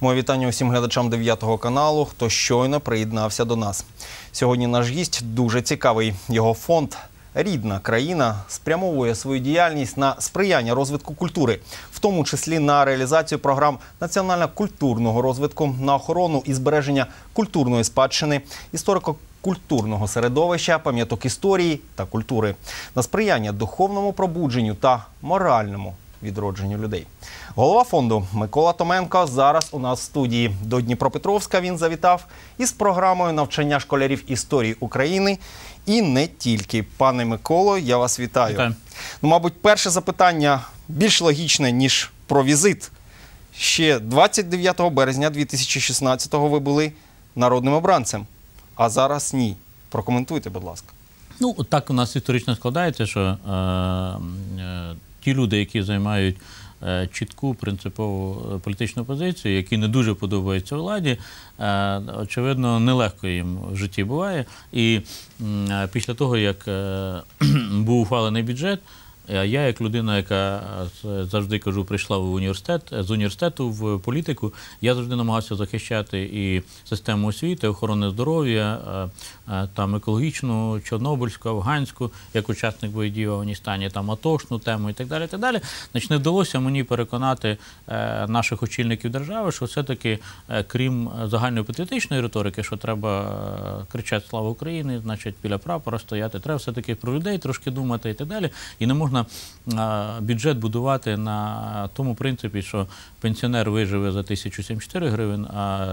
Моє вітання усім глядачам 9 каналу, хто щойно приєднався до нас. Сьогодні наш гість дуже цікавий. Його фонд Рідна країна спрямовує свою діяльність на сприяння розвитку культури, в тому числі на реалізацію програм національно-культурного розвитку, на охорону і збереження культурної спадщини, історико-культурного середовища, пам'яток історії та культури, на сприяння духовному пробудженню та моральному відродженню людей. Голова фонду Микола Томенко зараз у нас в студії. До Дніпропетровська він завітав із програмою навчання школярів історії України і не тільки. Пане Миколо, я вас вітаю. Вітаю. Ну, мабуть, перше запитання більш логічне, ніж про візит. Ще 29 березня 2016-го ви були народним обранцем, а зараз ні. Прокоментуйте, будь ласка. Ну, так у нас історично складається, що е, е, ті люди, які займають е, чітку принципову е, політичну позицію, які не дуже подобаються владі, е, очевидно, нелегко їм в житті буває. І після того, як був ухвалений бюджет, е, я, як людина, яка е, завжди кажу, прийшла в університет з університету в політику, я завжди намагався захищати і систему освіти, охорони здоров'я, е, е, там екологічну, чорнобильську, афганську, як учасник бойових дій в Афганістані, там атошну тему і так далі. І так далі. Значить, не вдалося мені переконати е, наших очільників держави, що все-таки, е, крім е, загальної патріотичної риторики, що треба е, кричати Слава Україні, значить біля прапора стояти, треба все-таки про людей трошки думати і так далі. І не можна е, бюджет будувати на тому принципі, що пенсіонер виживе за 1074 гривень, а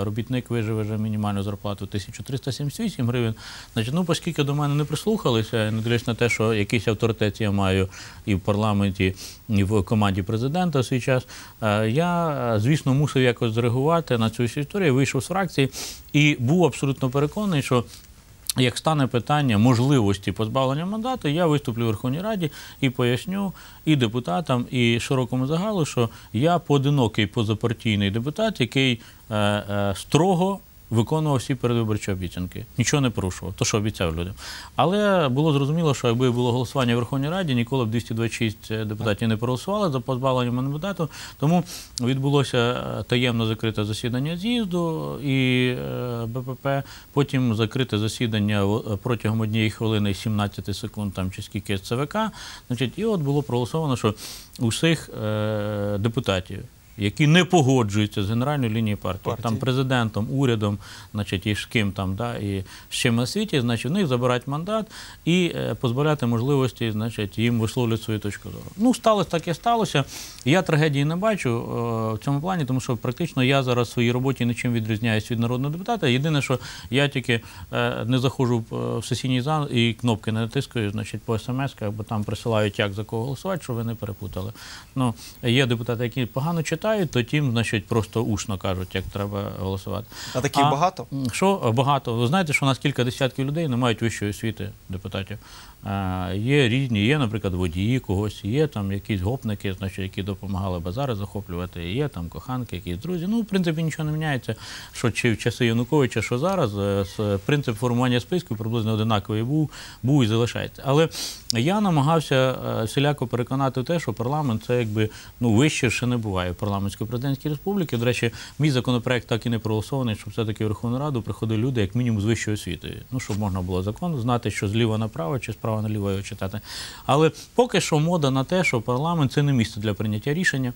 е, робітник виживе за мінімальну зарплату 1378 гривень. Значить, ну, оскільки до мене не прислухалися, не дивлячись на те, що якийсь авторитет я маю і в парламенті, і в команді президента в свій час, е, я, звісно, мусив якось зреагувати на цю історію, вийшов з фракції і був абсолютно переконаний, що як стане питання можливості позбавлення мандату, я виступлю в Верховній Раді і поясню і депутатам, і широкому загалу, що я поодинокий позапартійний депутат, який е, е, строго виконував всі передвиборчі обіцянки. Нічого не порушував, то що обіцяв людям. Але було зрозуміло, що якби було голосування в Верховній Раді, ніколи б 226 депутатів не проголосували за позбавлення мандату. Тому відбулося е, таємно закрите засідання з'їзду і е, БПП, потім закрите засідання протягом однієї хвилини і 17 секунд, там чи скільки ЦВК. Значить, і от було проголосовано, що усіх е, депутатів. Які не погоджуються з генеральною лінією партії, Партії. там президентом, урядом, значить, і з ким там, да, і з чим на світі, значить, в них забирають мандат і е, позбавляти можливості, значить, їм висловлювати свою точку зору. Ну, сталося так і сталося. Я трагедії не бачу е, в цьому плані, тому що практично я зараз в своїй роботі нічим відрізняюсь від народного депутата. Єдине, що я тільки е, не заходжу в, сесійний зал і кнопки не натискаю, значить, по смс-ках, бо там присилають, як за кого голосувати, щоб ви не перепутали. Ну, є депутати, які погано читають, то тим, значить, просто ушно кажуть, як треба голосувати. А таких багато? Що е, багато? Ви знаєте, що у нас кілька десятків людей не мають вищої освіти депутатів. Є різні, є, наприклад, водії когось, є там якісь гопники, значить, які допомагали базари захоплювати, є там коханки, якісь друзі. Ну, в принципі, нічого не міняється. Що чи в часи Януковича, що зараз, е, принцип формування списків приблизно одинаковий був, був і залишається. Але я намагався е, всіляко переконати те, що парламент це якби ну вище ще не буває в парламентсько-президентській республіки. До речі, мій законопроект так і не проголосований, щоб все-таки в Верховну Раду приходили люди як мінімум з вищою освітою. Ну щоб можна було закон знати, що зліва направо чи справа наліво його читати. Але поки що мода на те, що парламент це не місце для прийняття рішення.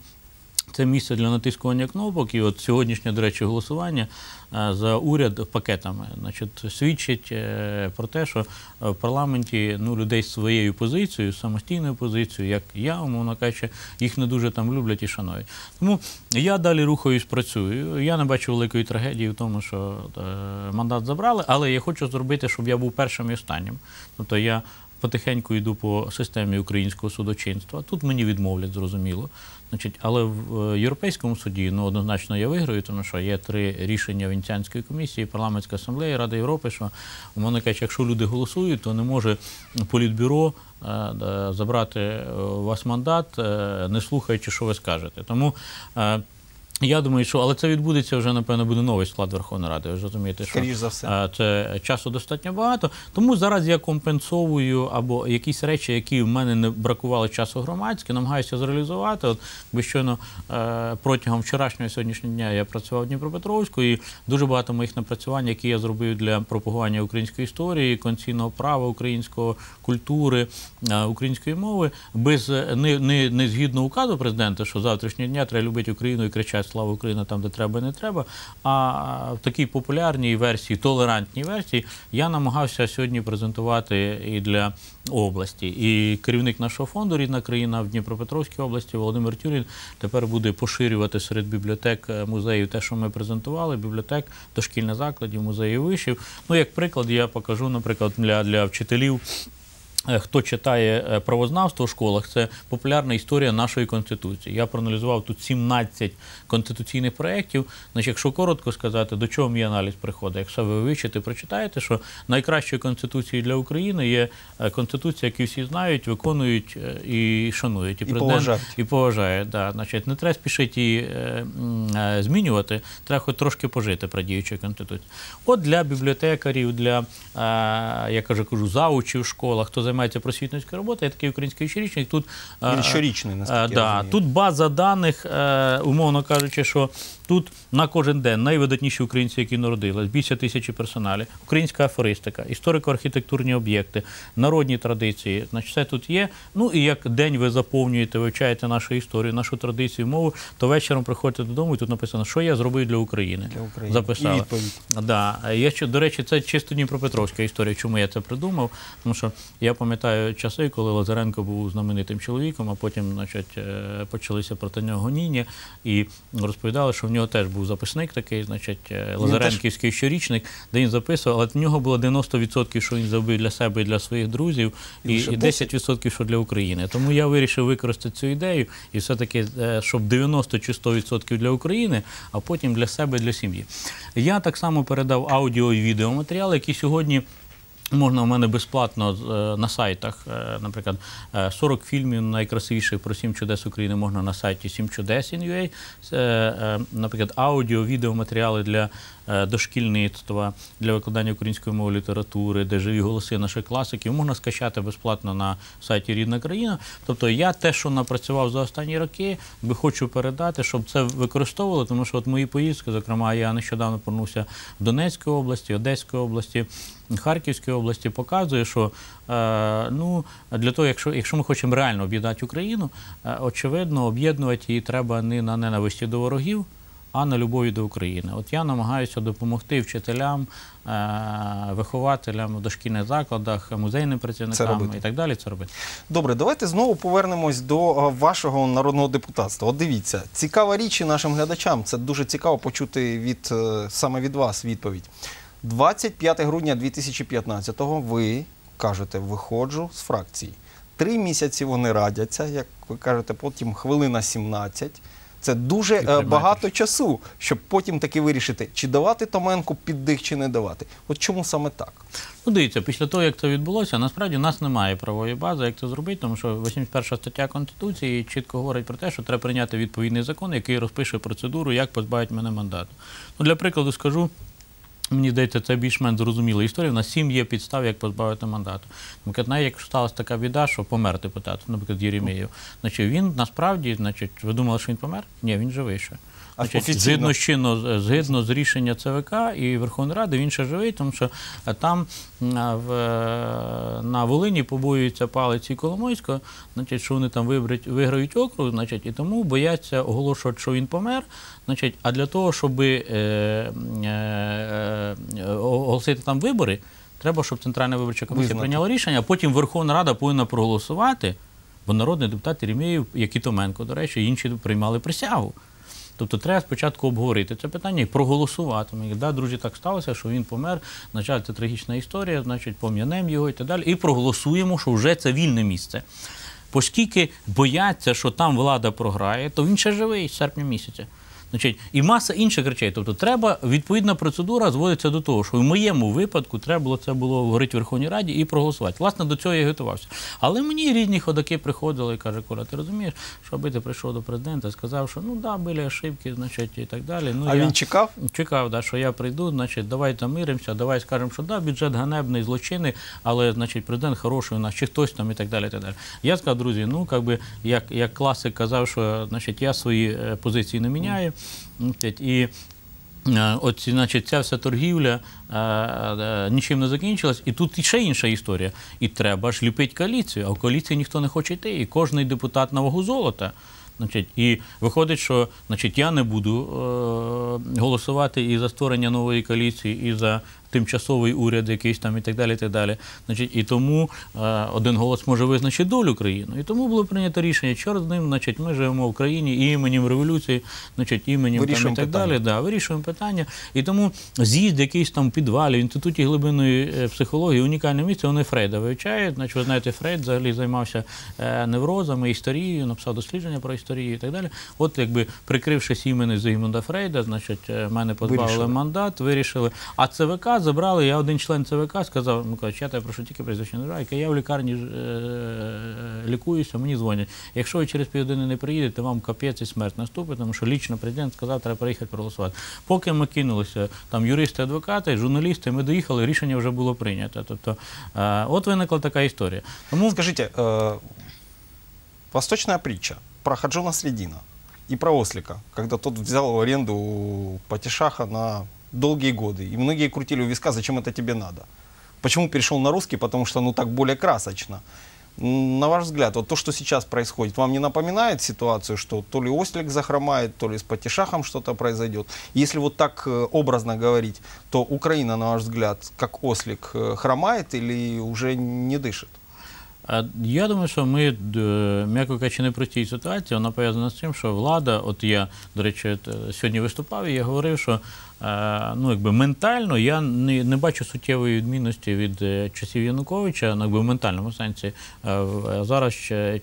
Це місце для натискування кнопок, і от сьогоднішнє, до речі, голосування е, за уряд пакетами значить, свідчить е, про те, що е, в парламенті ну, людей з своєю позицією, самостійною позицією, як я, умовно кажучи, їх не дуже там люблять і шанують. Тому я далі рухаюсь, працюю. Я не бачу великої трагедії в тому, що мандат забрали, але я хочу зробити, щоб я був першим і останнім. Тобто я потихеньку йду по системі українського судочинства. Тут мені відмовлять, зрозуміло. Значить, але в е, Європейському суді ну, однозначно я виграю, тому що є три рішення Венеціанської комісії, парламентської асамблеї, Ради Європи, що, умовно кажучи, якщо люди голосують, то не може політбюро е, забрати е, у вас мандат, не слухаючи, що ви скажете. Тому Я думаю, що але це відбудеться вже, напевно, буде новий склад Верховної Ради. Ви ж розумієте, що за все. е, це часу достатньо багато. Тому зараз я компенсовую або якісь речі, які в мене не бракувало часу громадське, намагаюся зреалізувати. От ви щойно е, протягом вчорашнього і сьогоднішнього дня я працював в Дніпропетровську, і дуже багато моїх напрацювань, які я зробив для пропагування української історії, конституційного права, української культури, е, української мови, без е, не, не, не згідно указу президента, що завтрашнього дня треба любити Україну і кричати Слава Україна там, де треба, не треба. А в такій популярній версії, толерантній версії, я намагався сьогодні презентувати і для області. І керівник нашого фонду Рідна країна в Дніпропетровській області Володимир Тюрін тепер буде поширювати серед бібліотек е, музеїв те, що ми презентували, бібліотек, дошкільних закладів, музеїв вишів. Ну, як приклад, я покажу, наприклад, для, для вчителів. Е, Хто читає е, правознавство в школах, це популярна історія нашої конституції. Я проаналізував тут 17 конституційних проєктів. Значить, якщо коротко сказати, до чого мій аналіз приходить, якщо ви вивчите, прочитаєте, що найкращою конституцією для України є е, конституція, яку всі знають, виконують і шанують. І президент- поважають. і поважає. Да. Значить, не треба спішити її змінювати, треба хоч трошки пожити при діючій конституції. От для бібліотекарів, для я кажу, кажу, заучів в школах, хто займається просвітницькою роботою, є такий український щорічник. Тут е, Він щорічний, наскільки Да, я розумію. тут база даних, е, умовно кажучи, що тут на кожен день найвидатніші українці, які народились, більше тисячі персоналів, українська афористика, історико-архітектурні об'єкти, народні традиції. Значить, все тут є. Ну і як день ви заповнюєте, вивчаєте нашу історію, нашу традицію, мову, то вечором приходите додому і тут написано, що я зробив для України. Для України. Записали. І відповідь. Да. Я ще, до речі, це чисто Дніпропетровська історія. Чому я це придумав? Тому що я пам'ятаю часи, коли Лазаренко був знаменитим чоловіком, а потім, значить, е, почалися проти нього гоніння і розповідали, що в нього теж був записник такий, значить, е, Лазаренківський щорічник, де він записував, але в нього було 90%, що він зробив для себе і для своїх друзів, І і, лише і 10% що для України. Тому я вирішив використати цю ідею і все-таки, е, щоб 90 чи 100% для України, а потім для себе і для сім'ї. Я так само передав аудіо і відеоматеріали, які сьогодні. Можна у мене безплатно е, на сайтах, е, наприклад, е, 40 фільмів найкрасивіших про сім чудес України можна на сайті 7чудес.ua. Це, е, наприклад, аудіо, відеоматеріали для е, дошкільництва, для викладання української мови літератури, де живі голоси наших класиків, можна скачати безплатно на сайті Рідна країна. Тобто я те, що напрацював за останні роки, би хочу передати, щоб це використовували, тому що от мої поїздки, зокрема, я нещодавно повернувся в Донецькій області, Одеської області. Харківської області показує, що е, ну, для того, якщо, якщо ми хочемо реально об'єднати Україну, е, очевидно, об'єднувати її треба не на ненависті до ворогів, а на любові до України. От я намагаюся допомогти вчителям, е, вихователям в дошкільних закладах, музейним працівникам і так далі. Це робити. Добре, давайте знову повернемось до е, вашого народного депутатства. От дивіться, цікава річ і нашим глядачам. Це дуже цікаво почути від е, саме від вас відповідь. 25 грудня 2015-го ви кажете, виходжу з фракції. Три місяці вони радяться, як ви кажете, потім хвилина 17. Це дуже е, багато часу, щоб потім таки вирішити, чи давати Томенку під дих, чи не давати. От чому саме так? Ну, дивіться, після того, як це відбулося, насправді у нас немає правової бази, як це зробити, тому що 81 стаття Конституції чітко говорить про те, що треба прийняти відповідний закон, який розпише процедуру, як позбавить мене мандату. Ну, для прикладу скажу. Мені здається, це більш-менш зрозуміла історія. У нас сім є підстав, як позбавити мандату. Наприклад, якщо сталася така біда, що помер депутат, наприклад, Єремєєв, значить він насправді, значить, ви думали, що він помер? Ні, він живий ще. Значить, згідно з чинно, згідно з рішення ЦВК і Верховної Ради, він ще живий, тому що е, там в, е, на Волині побоюються палиці і Коломойського, значить, що вони там виберуть, виграють округ, значить, і тому бояться оголошувати, що він помер. Значить, а для того, щоб е, е, е, оголосити там вибори, треба, щоб Центральна виборча комісія Визнати. прийняла рішення, а потім Верховна Рада повинна проголосувати, бо народний депутат Єремєєв, як і Томенко, до речі, інші приймали присягу. Тобто треба спочатку обговорити це питання і проголосувати. Ми, да, друзі, так сталося, що він помер, значить, це трагічна історія, значить, пом'янемо його і так далі. І проголосуємо, що вже це вільне місце. Оскільки бояться, що там влада програє, то він ще живий з серпня місяця. Значить, і маса інших речей. Тобто, треба відповідна процедура зводиться до того, що в моєму випадку треба було це було говорити в Верховній Раді і проголосувати. Власне, до цього я готувався. Але мені різні ходаки приходили і каже, Коля, ти розумієш, що аби ти прийшов до президента, сказав, що ну да, були ошибки, значить, і так далі. Ну, А я... він чекав? Чекав, да, що я прийду, значить, давай замиримося, давай скажемо, що да, бюджет ганебний, злочинний, але значить, президент хороший у нас, чи хтось там і так далі. І так далі. Я сказав, друзі, ну як би як, як класик казав, що значить, я свої е, позиції не міняю. І е, От, значить, ця вся торгівля е, е, нічим не закінчилась. І тут ще інша історія. І треба ж ліпити коаліцію, а в коаліції ніхто не хоче йти. І кожний депутат на вагу золота. Значить, і виходить, що значить, я не буду е, голосувати і за створення нової коаліції, і за тимчасовий уряд якийсь там і так далі. І, так далі. Значить, і тому е, один голос може визначити долю країни. І тому було прийнято рішення, чорт з ним, значить, ми живемо в країні і іменем революції, значить, іменем там, і Вирішуємо так питання. далі. Да, вирішуємо питання. І тому з'їзд якийсь там підвалі в інституті глибинної е, психології, унікальне місце, вони Фрейда вивчають. Значить, ви знаєте, Фрейд взагалі займався е, неврозами, історією, написав дослідження про історію і так далі. От якби прикрившись імені Зигмунда Фрейда, значить, мене позбавили Вирішили. мандат, вирішили. А ЦВК забрали, я один член ЦВК сказав, Миколаївич, я тебе прошу тільки прізвище не я в лікарні е, лікуюся, мені дзвонять. Якщо ви через півгодини не приїдете, вам капець і смерть наступить, тому що лічно президент сказав, треба приїхати проголосувати. Поки ми кинулися, там юристи, адвокати, журналісти, ми доїхали, рішення вже було прийнято. Тобто, е, от виникла така історія. Тому Скажите, э, восточная притча про Хаджуна Средина и про Ослика, когда тот взял в аренду у Патишаха на долгие годы. И многие крутили у виска, зачем это тебе надо. Почему перешел на русский? Потому что ну так более красочно. М, На ваш взгляд, вот то, что сейчас происходит, вам не напоминает ситуацию, что то ли Ослик захромает, то ли с Патишахом что-то произойдет? Если вот так э, образно говорить, то Украина, на ваш взгляд, как Ослик, э, хромает или уже не дышит? Е, Я думаю, що ми, д- м'яко кажучи, не в простій ситуації. Вона пов'язана з тим, що влада, от я, до речі, от, е, сьогодні виступав, і я говорив, що е, ну, якби ментально я не, не бачу суттєвої відмінності від е, часів Януковича, ну, якби в ментальному сенсі, е, е, зараз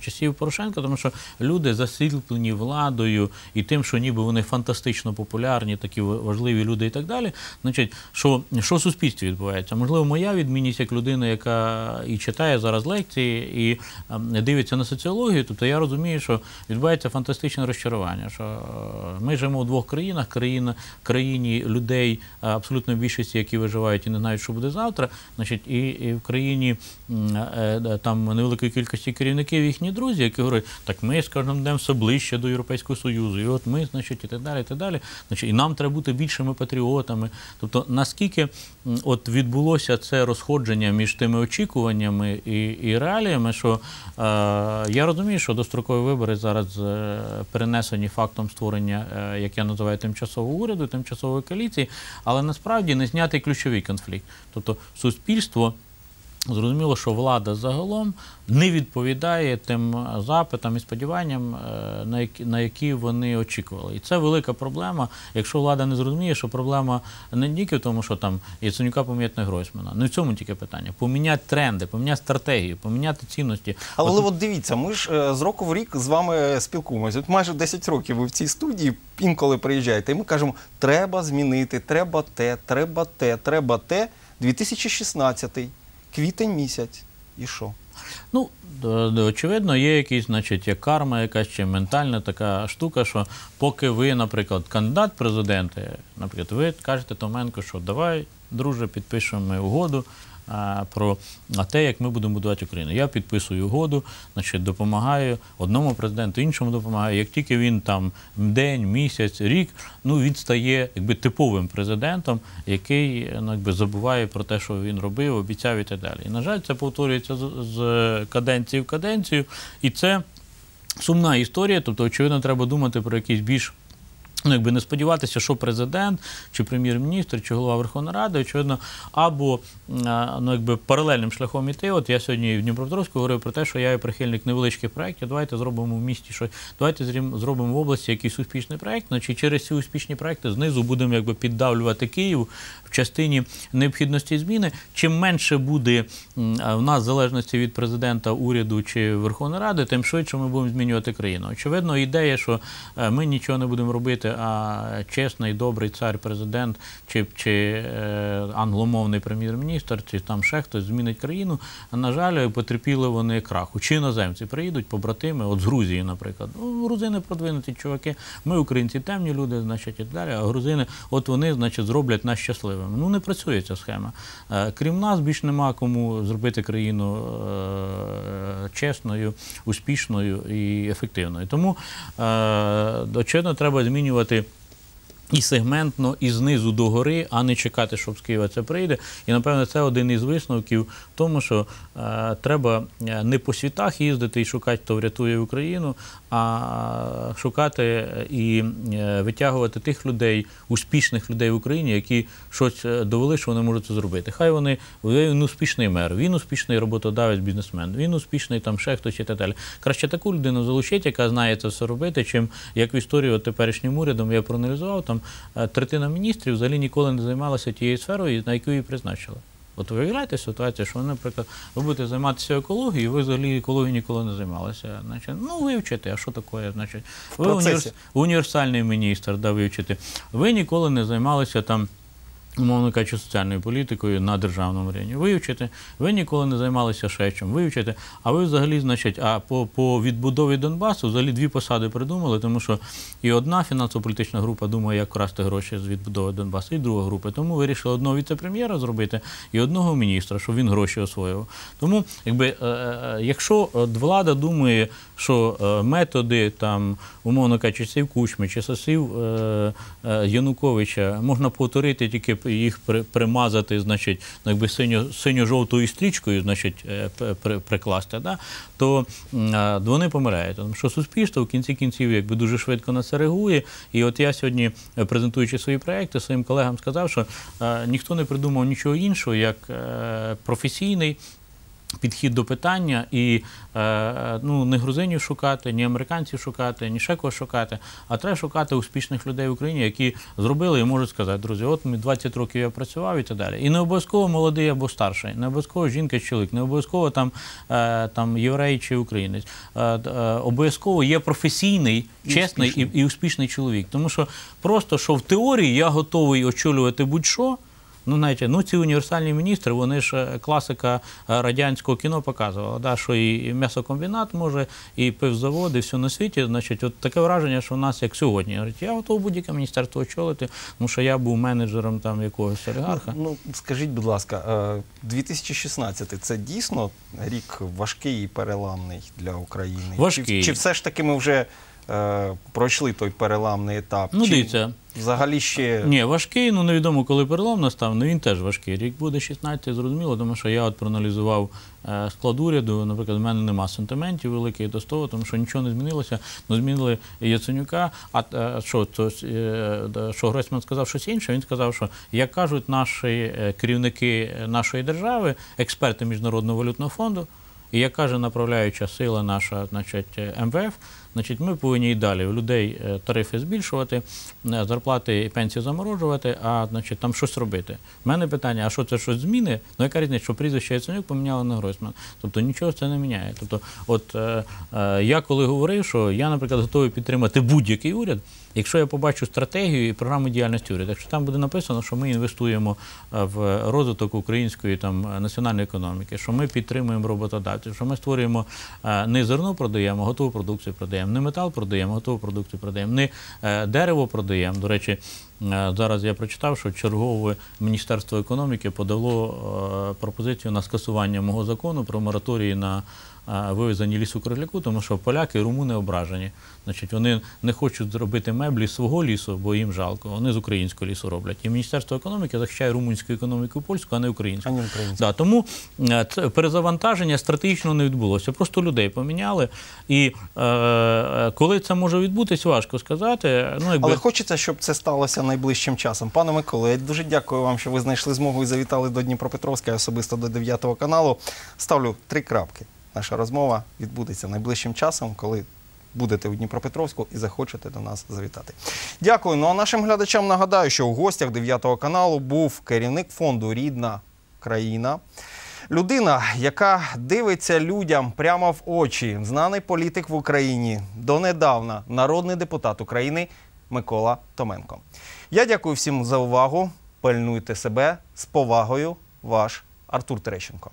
часів Порошенка, тому що люди засідлені владою і тим, що ніби вони фантастично популярні, такі важливі люди і так далі. Значить, що, що в суспільстві відбувається? Можливо, моя відмінність як людина, яка і читає зараз лекції, і ем, дивиться на соціологію, тобто я розумію, що відбувається фантастичне розчарування. Що е, ми живемо в двох країнах, країна, країні людей, е, абсолютно більшості, які виживають і не знають, що буде завтра. Значить, і, і в країні е, е, там невеликої кількості керівників їхні друзі, які говорять, так ми з кожним днем все ближче до Європейського Союзу, і от ми, значить, і так далі, і так далі. Значить, і нам треба бути більшими патріотами. Тобто, наскільки от відбулося це розходження між тими очікуваннями і, і реаліями, що е, я розумію, що дострокові вибори зараз перенесені фактом створення, як я називаю, тимчасового уряду, тимчасової коаліції, але насправді не знятий ключовий конфлікт. Тобто суспільство. Зрозуміло, що влада загалом не відповідає тим запитам і сподіванням, е, на які, на які вони очікували. І це велика проблема. Якщо влада не зрозуміє, що проблема не тільки в тому, що там Яценюка поміняти на Гройсмана, не в цьому тільки питання. Поміняти тренди, поміняти стратегію, поміняти цінності. Але От от дивіться, ми ж е, з року в рік з вами спілкуємося. От майже 10 років ви в цій студії інколи приїжджаєте, і ми кажемо, треба змінити, треба те, треба те, треба те. 2016, квітень місяць. І що? Ну, очевидно, є якісь, значить, є карма, якась чи ментальна така штука, що поки ви, наприклад, кандидат президенти, наприклад, ви кажете Томенко, що давай, друже, підпишемо угоду про те, як ми будемо будувати Україну. Я підписую угоду, значить, допомагаю одному президенту, іншому допомагаю. Як тільки він там день, місяць, рік, ну він стає якби типовим президентом, який ну, якби, забуває про те, що він робив, обіцяв і так далі. І, на жаль, це повторюється з, з каденції в каденцію, і це сумна історія. Тобто, очевидно, треба думати про якісь більш Ну, якби не сподіватися, що президент, чи прем'єр-міністр, чи голова Верховної Ради, очевидно, або ну, якби паралельним шляхом іти. От я сьогодні в Дніпропетровську говорив про те, що я є прихильник невеличких проєктів. Давайте зробимо в місті щось, давайте зробимо в області якийсь успішний проєкт. Значить, через ці успішні проєкти знизу будемо якби піддавлювати Київ в частині необхідності зміни. Чим менше буде а, в нас залежності від президента, уряду чи Верховної Ради, тим швидше ми будемо змінювати країну. Очевидно, ідея, що е, ми нічого не будемо робити, а чесний, добрий цар, президент чи, чи е, англомовний прем'єр-міністр, чи там ще хтось змінить країну. На жаль, потерпіли вони краху. Чи іноземці приїдуть, побратими, от з Грузії, наприклад. Ну, грузини продвинуті чуваки, ми українці темні люди, значить, і далі. А грузини, от вони, значить, зроблять нас щасливими. Ну не працює ця схема. Е, Крім нас, більш нема кому зробити країну е, чесною, успішною і ефективною. Тому, е, очевидно, треба змінювати встановлювати і сегментно, і знизу до гори, а не чекати, щоб з Києва це прийде. І напевно це один із висновків тому, що е, треба е, не по світах їздити і шукати, хто врятує Україну, а шукати і е, витягувати тих людей, успішних людей в Україні, які щось е, довели, що вони можуть це зробити. Хай вони він успішний мер, він успішний роботодавець, бізнесмен, він успішний там ще хтось і так далі. Краще таку людину залучити, яка знає це все робити, чим як в історії от теперішнім урядом я проаналізував, там е, третина міністрів взагалі ніколи не займалася тією сферою, на яку її призначили. От виявляєте ситуацію, що, наприклад, ви будете займатися екологією, ви взагалі екологією ніколи не займалися. Значить, ну вивчите, а що таке? Значить, ви універс... універсальний міністр, да, вивчите. Ви ніколи не займалися там. Умовно кажучи, соціальною політикою на державному рівні. Вивчите, ви ніколи не займалися ще чим. Вивчите, а ви взагалі, значить, а по, по відбудові Донбасу взагалі дві посади придумали, тому що і одна фінансово-політична група думає, як красти гроші з відбудови Донбасу, і друга група. Тому вирішили одного віце-прем'єра зробити і одного міністра, щоб він гроші освоював. Тому, якби, е, е, якщо влада думає, що е, методи там, умовно кажучи, часів Кучми чи е, е, Януковича можна повторити, тільки їх при- примазати, значить, ну, якби синьо, синьо-жовтою стрічкою, значить, е, при- прикласти, да? то е, вони помирають. Тому що суспільство в кінці кінців якби дуже швидко на це реагує. І от я сьогодні, е, презентуючи свої проекти, своїм колегам сказав, що ніхто не придумав нічого іншого, як професійний підхід до питання і е, ну, не грузинів шукати, ні американців шукати, ні ще когось шукати, а треба шукати успішних людей в Україні, які зробили і можуть сказати, друзі, от ми 20 років я працював і так далі. І не обов'язково молодий або старший, не обов'язково жінка чи чоловік, не обов'язково там, е, там єврей чи українець. Е, обов'язково є професійний, І чесний і, успішний. і успішний чоловік. Тому що просто що в теорії я готовий очолювати будь-що. Ну, знаєте, ну ці універсальні міністри, вони ж е, класика е, радянського кіно показувала, да, що і м'ясокомбінат може, і пивзавод, і все на світі. Значить, от таке враження, що в нас як сьогодні. Говорить, я готовий будь-яке міністерство очолити, тому що я був менеджером там якогось олігарха. Ну, скажіть, будь ласка, е, 2016 це дійсно рік важкий і переламний для України? Важкий. Чи, чи все ж таки ми вже е, пройшли той переламний етап? Ну, чи дивіться. Взагалі ще Ні, важкий, ну невідомо, коли перелом настав, ну він теж важкий. Рік буде 16, зрозуміло, тому що я от проаналізував е, склад уряду. Наприклад, в мене нема сентиментів великих до того, тому що нічого не змінилося. Ну, змінили Яценюка. А е, що, то, е, що Гройсман сказав щось інше, він сказав, що як кажуть наші керівники нашої держави, експерти Міжнародного валютного фонду, і як каже направляюча сила наша, значить, МВФ, значить, ми повинні і далі у людей е, тарифи збільшувати, е, зарплати і пенсії заморожувати, а значить, там щось робити. У мене питання, а що це щось зміни? Ну яка різниця, що прізвище Яценюк поміняли на Гройсман? Тобто нічого це не міняє. Тобто, от е, е, я коли говорив, що я, наприклад, готовий підтримати будь-який уряд, якщо я побачу стратегію і програму діяльності уряду, якщо там буде написано, що ми інвестуємо е, в розвиток української там національної економіки, що ми підтримуємо роботодавців, що ми створюємо не зерно продаємо, готову продукцію продаємо, не метал продаємо, готову продукцію продаємо, не е, дерево продаємо. До речі, зараз я прочитав, що чергове Міністерство економіки подало е, пропозицію на скасування мого закону про мораторії на е, вивезення лісу кругляку, тому що поляки і румуни ображені. Значить, вони не хочуть зробити меблі з свого лісу, бо їм жалко. Вони з українського лісу роблять. І Міністерство економіки захищає румунську економіку польську, а не українську. ані українські. Да, тому е, це перезавантаження стратегічно не відбулося. Просто людей поміняли. І е, е, коли це може відбутись, важко сказати. Ну, якби... Але хочеться, щоб це сталося найближчим часом. Пане Миколо, я дуже дякую вам, що ви знайшли змогу і завітали до Дніпропетровська, особисто до 9 каналу. Ставлю три крапки. Наша розмова відбудеться найближчим часом, коли будете у Дніпропетровську і захочете до нас завітати. Дякую. Ну а нашим глядачам нагадаю, що у гостях 9 каналу був керівник фонду Рідна країна. Людина, яка дивиться людям прямо в очі, знаний політик в Україні, донедавна народний депутат України Микола Томенко. Я дякую всім за увагу. Пильнуйте себе з повагою, ваш Артур Терещенко.